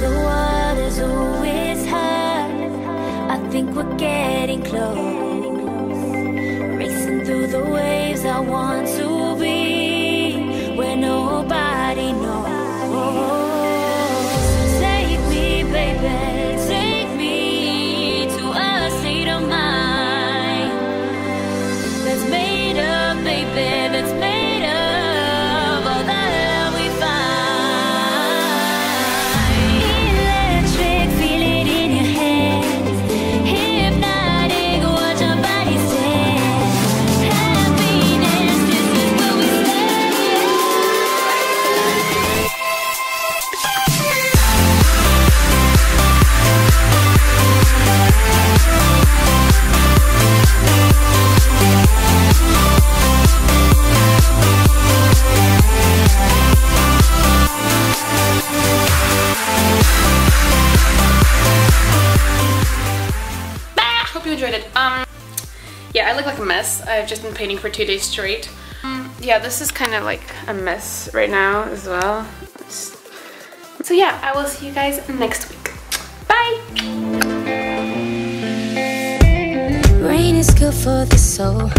the water's always high. I think we're getting close. Racing through the waves, I want to be where nobody knows. So take me, baby. Take me to a state of mind that's made up, baby. I look like a mess. I've just been painting for two days straight. Um, yeah, this is kind of like a mess right now as well. So yeah, I will see you guys next week. Bye! Rain is good for the soul.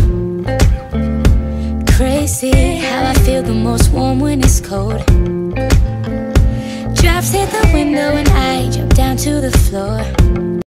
Crazy how I feel the most warm when it's cold. Drops hit the window and I jump down to the floor.